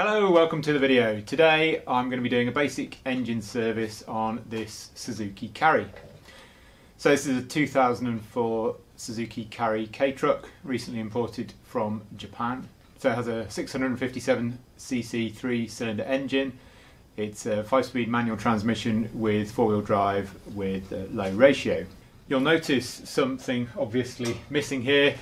Hello, welcome to the video. Today I'm going to be doing a basic engine service on this Suzuki Carry. So this is a 2004 Suzuki Carry kei truck, recently imported from Japan. So it has a 657cc three-cylinder engine. It's a five-speed manual transmission with four-wheel drive with low ratio. You'll notice something obviously missing here.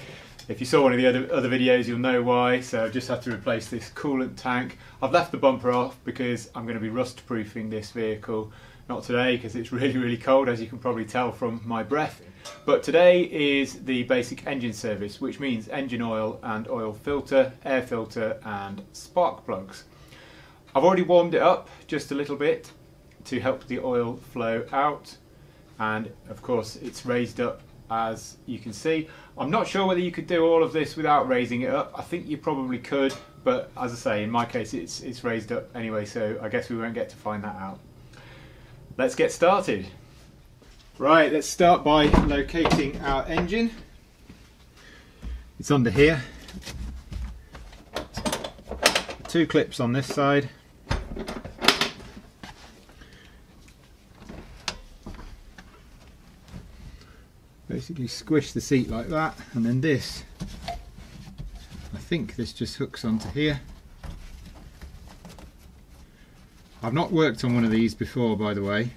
If you saw one of the other, other videos, you'll know why. So I've just had to replace this coolant tank. I've left the bumper off because I'm going to be rust proofing this vehicle. Not today because it's really, really cold, as you can probably tell from my breath. But today is the basic engine service, which means engine oil and oil filter, air filter and spark plugs. I've already warmed it up just a little bit to help the oil flow out and of course it's raised up as you can see. I'm not sure whether you could do all of this without raising it up. I think you probably could, but as I say, in my case it's, it's raised up anyway, so I guess we won't get to find that out. Let's get started. Right, let's start by locating our engine. It's under here. Two clips on this side basically squish the seat like that and then this. I think this just hooks onto here. I've not worked on one of these before by the way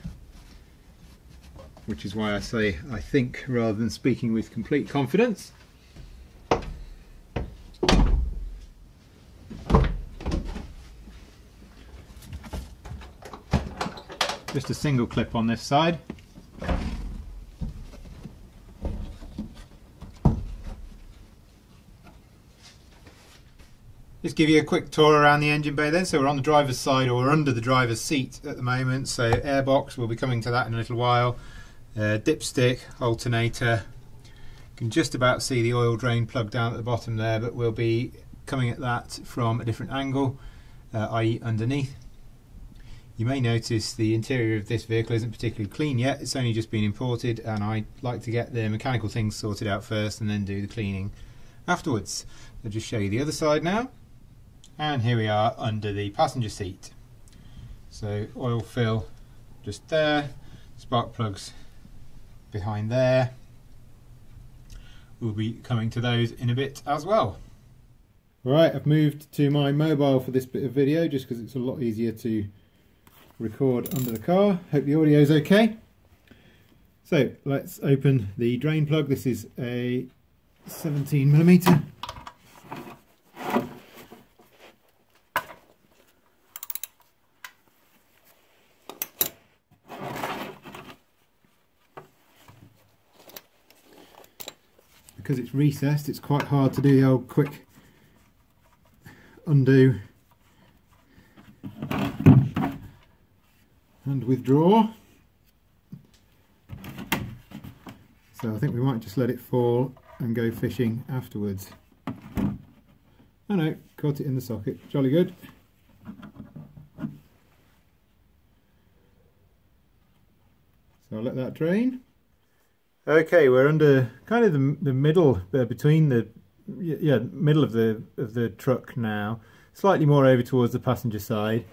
which is why I say I think rather than speaking with complete confidence. Just a single clip on this side Just give you a quick tour around the engine bay then. So we're on the driver's side or we're under the driver's seat at the moment. So airbox, we'll be coming to that in a little while. Uh, dipstick, alternator. You can just about see the oil drain plug down at the bottom there, but we'll be coming at that from a different angle, uh, i.e. underneath. You may notice the interior of this vehicle isn't particularly clean yet. It's only just been imported and I like to get the mechanical things sorted out first and then do the cleaning afterwards. I'll just show you the other side now and here we are under the passenger seat. So oil fill just there spark plugs behind there. We'll be coming to those in a bit as well. Right I've moved to my mobile for this bit of video just because it's a lot easier to record under the car. Hope the audio is okay. So let's open the drain plug. This is a 17 millimeter because it's recessed it's quite hard to do the old quick undo and withdraw. So I think we might just let it fall and go fishing afterwards. Oh no, caught it in the socket, jolly good. So I'll let that drain Okay, we're under kind of the the middle uh, between the yeah middle of the of the truck now, slightly more over towards the passenger side,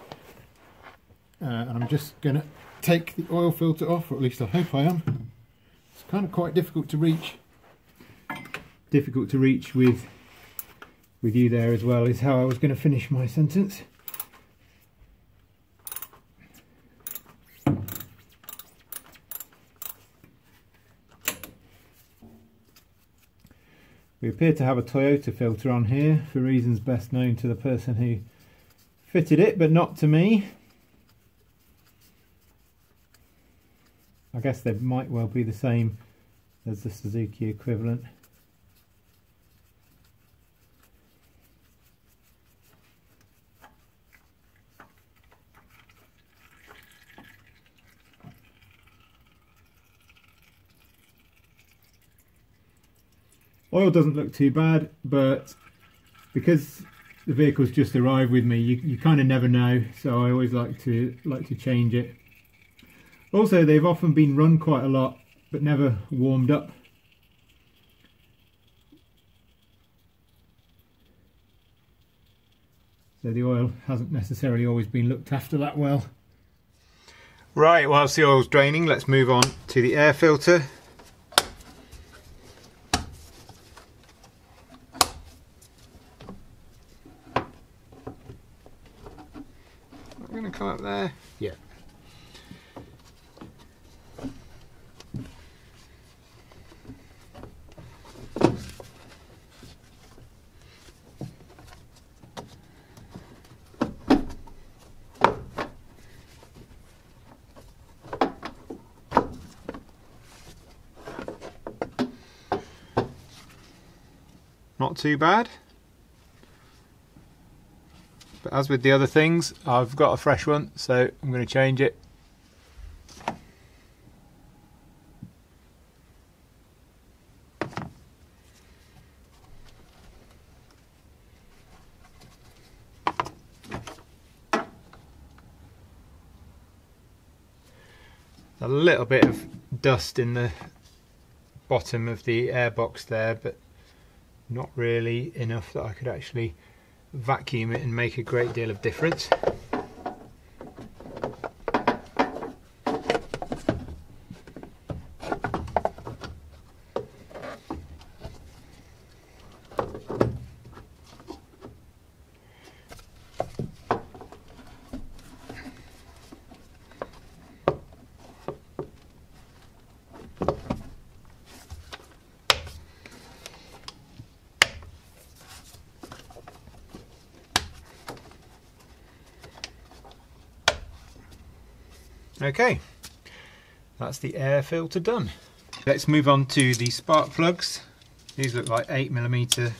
uh, and I'm just gonna take the oil filter off, or at least I hope I am. It's kind of quite difficult to reach. Difficult to reach with with you there as well is how I was going to finish my sentence. We appear to have a Toyota filter on here for reasons best known to the person who fitted it, but not to me. I guess they might well be the same as the Suzuki equivalent. Oil doesn't look too bad, but because the vehicle's just arrived with me, you, you kind of never know, so I always like to like to change it. Also, they've often been run quite a lot, but never warmed up. so the oil hasn't necessarily always been looked after that well. Right, whilst the oil's draining, let's move on to the air filter. I'm going to come up there. Yeah. Not too bad. As with the other things, I've got a fresh one, so I'm going to change it. A little bit of dust in the bottom of the airbox there, but not really enough that I could actually vacuum it and make a great deal of difference. Okay, that's the air filter done. Let's move on to the spark plugs. These look like 8 millimeter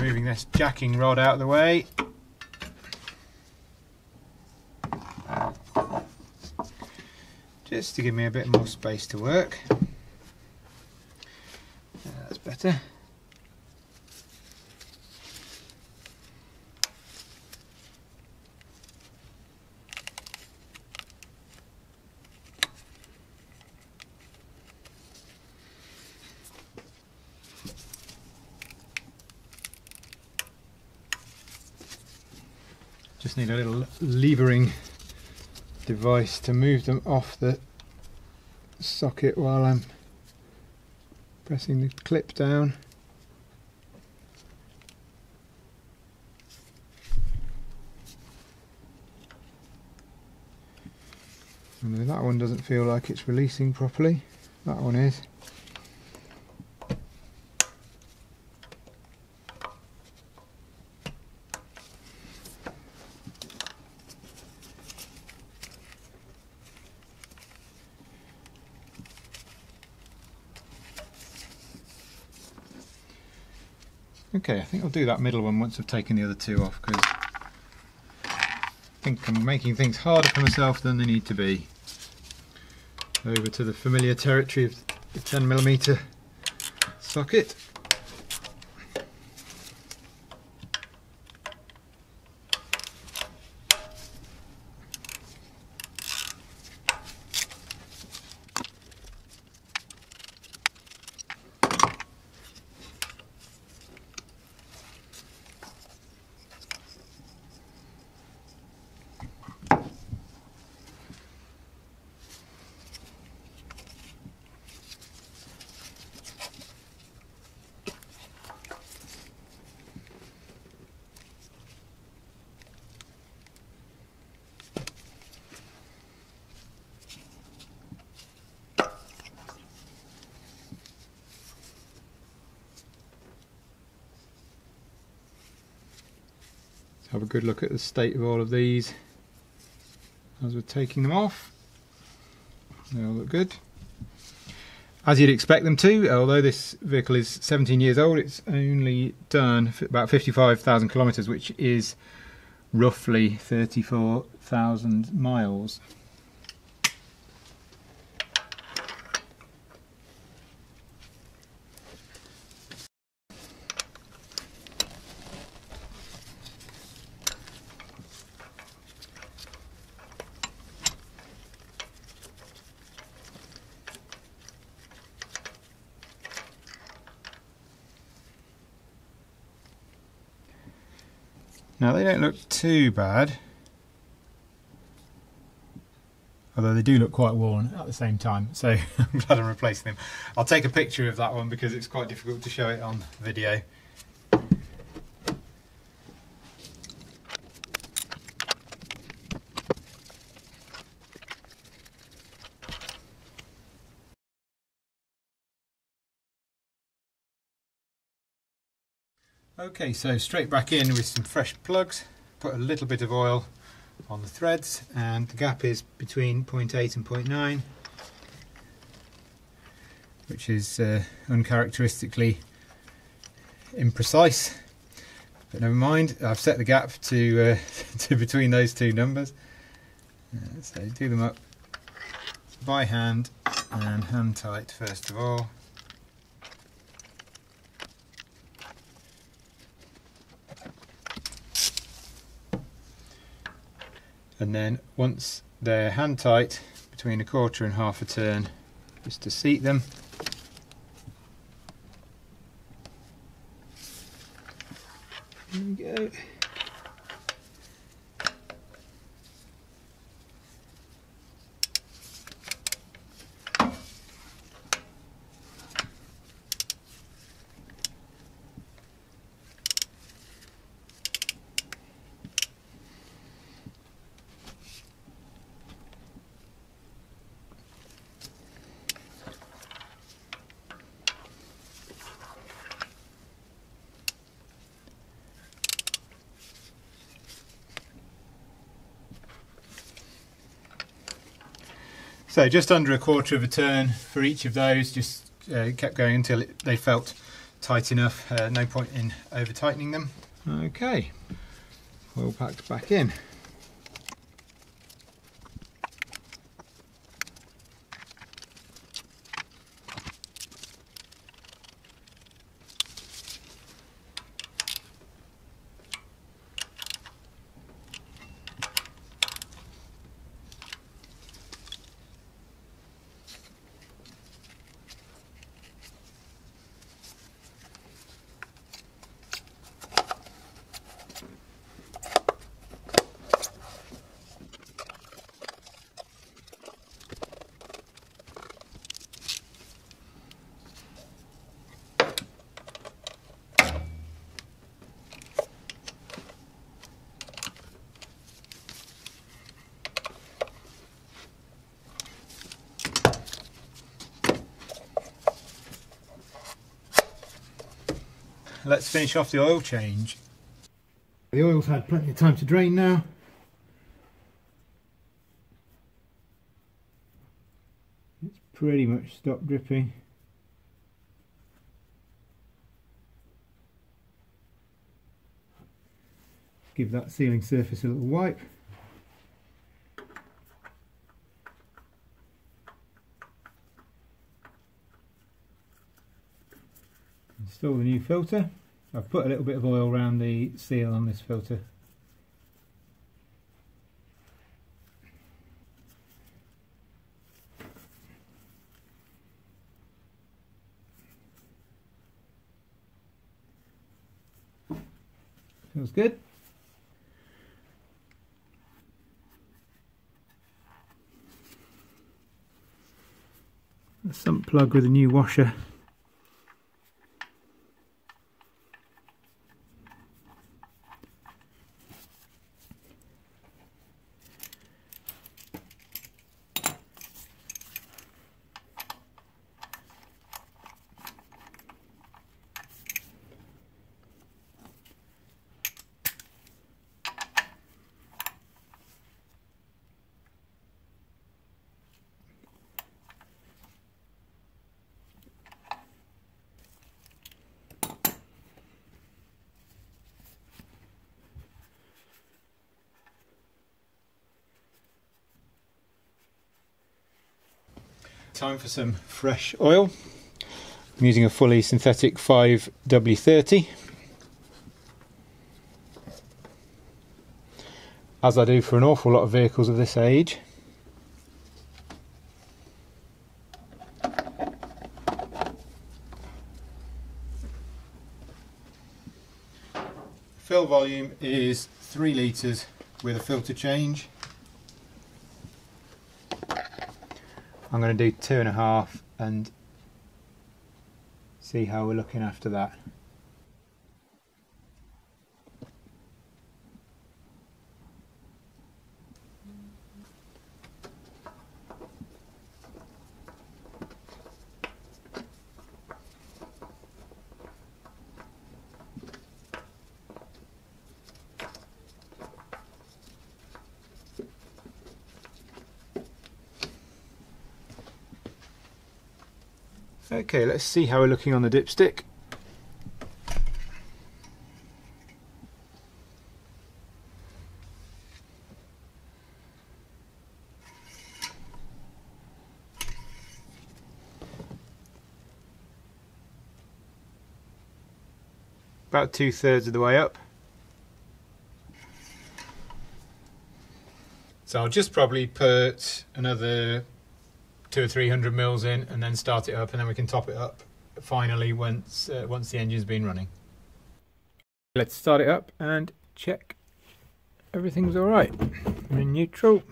moving this jacking rod out of the way. Just to give me a bit more space to work. That's better. Need a little levering device to move them off the socket while I'm pressing the clip down. And that one doesn't feel like it's releasing properly. That one is. Okay, I think I'll do that middle one once I've taken the other two off because I think I'm making things harder for myself than they need to be. Over to the familiar territory of the 10mm socket. Have a good look at the state of all of these as we're taking them off. They all look good. As you'd expect them to, although this vehicle is 17 years old, it's only done about 55,000 kilometres, which is roughly 34,000 miles. Now they don't look too bad. Although they do look quite worn at the same time, so I'm glad I'm replacing them. I'll take a picture of that one because it's quite difficult to show it on video. Okay, so straight back in with some fresh plugs. Put a little bit of oil on the threads and the gap is between 0.8 and 0.9 which is uh, uncharacteristically imprecise. But never mind I've set the gap to, uh, to between those two numbers. Uh, so do them up by hand and hand tight first of all and then once they're hand tight between a quarter and half a turn just to seat them. There we go So just under a quarter of a turn for each of those, just uh, kept going until it, they felt tight enough, uh, no point in over tightening them. Okay, coil packs back in. Let's finish off the oil change. The oil's had plenty of time to drain now. It's pretty much stopped dripping. Give that sealing surface a little wipe. Install the new filter. I've put a little bit of oil around the seal on this filter. Feels good. A sump plug with a new washer time for some fresh oil. I'm using a fully synthetic 5W30 as I do for an awful lot of vehicles of this age. Fill volume is 3 litres with a filter change. I'm going to do two and a half and see how we're looking after that. Okay, let's see how we're looking on the dipstick. About two thirds of the way up. So I'll just probably put another two or three hundred mils in and then start it up and then we can top it up finally once uh, once the engine's been running. Let's start it up and check everything's alright. We're in neutral.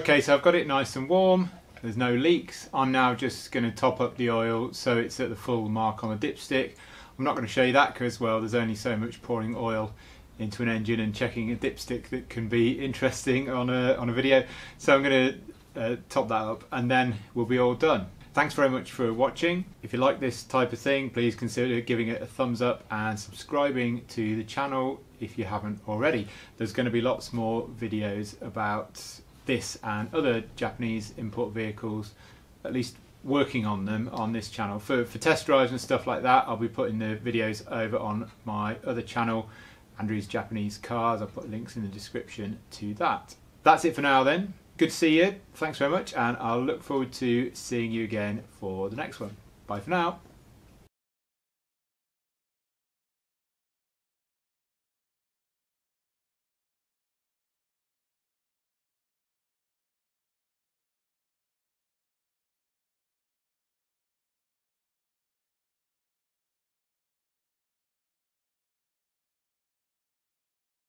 Okay, so I've got it nice and warm. There's no leaks. I'm now just going to top up the oil so it's at the full mark on the dipstick. I'm not going to show you that because, well, there's only so much pouring oil into an engine and checking a dipstick that can be interesting on a, on a video. So I'm going to uh, top that up and then we'll be all done. Thanks very much for watching. If you like this type of thing, please consider giving it a thumbs up and subscribing to the channel if you haven't already. There's going to be lots more videos about this and other Japanese import vehicles, at least working on them on this channel. For, for test drives and stuff like that, I'll be putting the videos over on my other channel, Andrew's Japanese Cars. I'll put links in the description to that. That's it for now then. Good to see you. Thanks very much and I'll look forward to seeing you again for the next one. Bye for now.